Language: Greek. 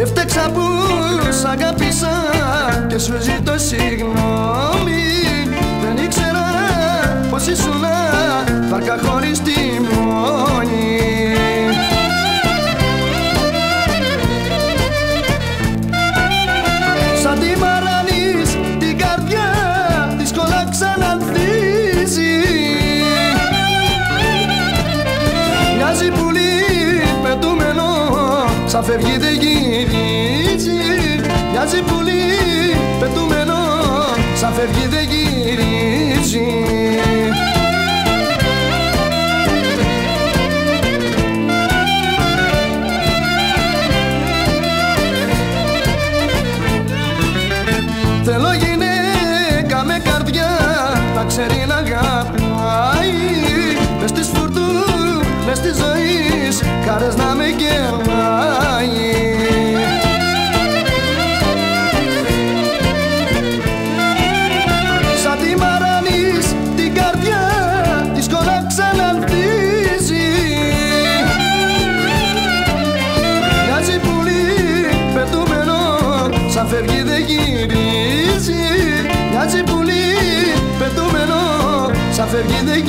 Έφταξα που σ' αγάπησα και σου ζητώ συγγνώμη. Δεν ήξερα πως ήσουν Μοιάζει πουλί πετούμενο σαν φεύγει δεν γυρίζει. Μοιάζει πουλί ζωής χαρές να με γελάει Σαν τη μαρανής την καρδιά δύσκολα ξαναλτίζει Μοιάζει πουλί πετούμενο σαν φεύγει δεν γυρίζει. Μοιάζει πουλί πετούμενο σαν φεύγει δεν